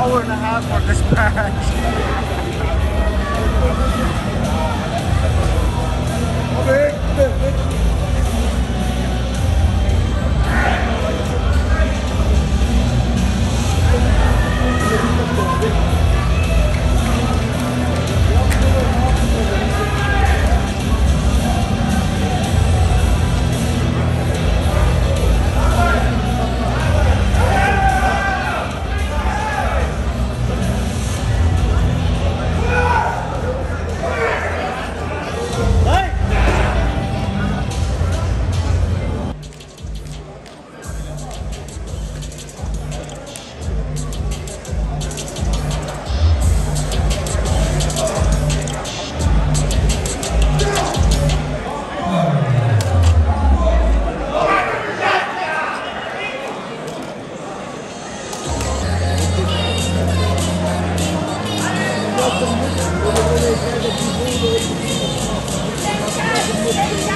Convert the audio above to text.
hour and a half for this match. Thank you.